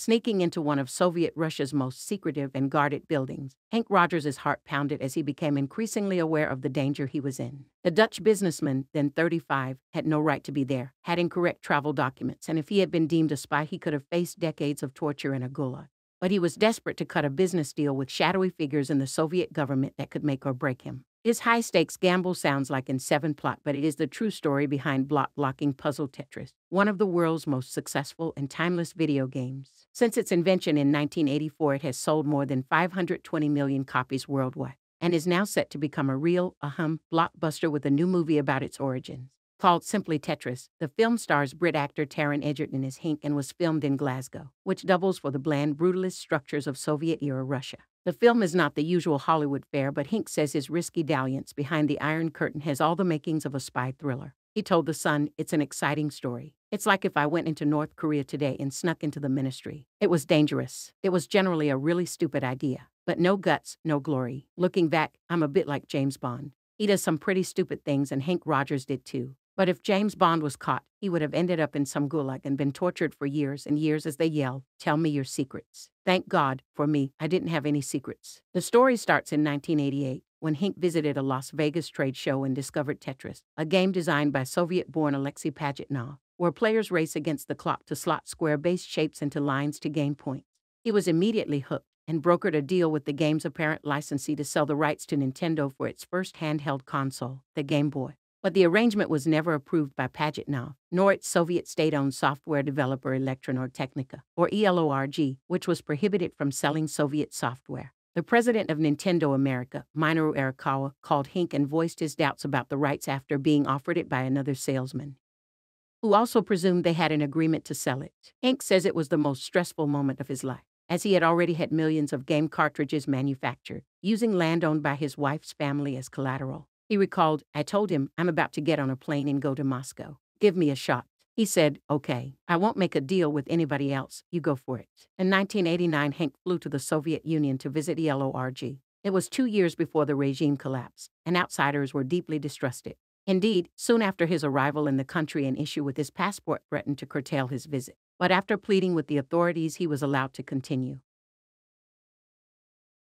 Sneaking into one of Soviet Russia's most secretive and guarded buildings, Henk Rogers' heart pounded as he became increasingly aware of the danger he was in. The Dutch businessman, then 35, had no right to be there, had incorrect travel documents, and if he had been deemed a spy, he could have faced decades of torture in a gulag. But he was desperate to cut a business deal with shadowy figures in the Soviet government that could make or break him. His high stakes gamble sounds like in Seven Plot, but it is the true story behind block blocking puzzle Tetris, one of the world's most successful and timeless video games. Since its invention in 1984, it has sold more than 520 million copies worldwide and is now set to become a real, ahem, blockbuster with a new movie about its origins. Called simply Tetris, the film stars Brit actor Taron Egerton as Henk and was filmed in Glasgow, which doubles for the bland, brutalist structures of Soviet era Russia. The film is not the usual Hollywood fare, but Henk says his risky dalliance behind the Iron Curtain has all the makings of a spy thriller. He told The Sun, It's an exciting story. It's like if I went into North Korea today and snuck into the ministry. It was dangerous. It was generally a really stupid idea. But no guts, no glory. Looking back, I'm a bit like James Bond. He does some pretty stupid things, and Henk Rogers did too. But if James Bond was caught, he would have ended up in some gulag and been tortured for years and years as they yell, Tell me your secrets. Thank God, for me, I didn't have any secrets. The story starts in 1988 when Henk visited a Las Vegas trade show and discovered Tetris, a game designed by Soviet born Alexei Pajitnov, where players race against the clock to slot square based shapes into lines to gain points. He was immediately hooked and brokered a deal with the game's apparent licensee to sell the rights to Nintendo for its first handheld console, the Game Boy. But the arrangement was never approved by Pajitnov, nor its Soviet state owned software developer Elektronorgtechnica, or ELORG, which was prohibited from selling Soviet software. The president of Nintendo America, Minoru Arakawa, called Henk and voiced his doubts about the rights after being offered it by another salesman, who also presumed they had an agreement to sell it. Henk says it was the most stressful moment of his life, as he had already had millions of game cartridges manufactured, using land owned by his wife's family as collateral. He recalled, I told him I'm about to get on a plane and go to Moscow. Give me a shot. He said, Okay, I won't make a deal with anybody else. You go for it. In 1989, Henk flew to the Soviet Union to visit ELORG. It was two years before the regime collapsed, and outsiders were deeply distrusted. Indeed, soon after his arrival in the country, an issue with his passport threatened to curtail his visit. But after pleading with the authorities, he was allowed to continue.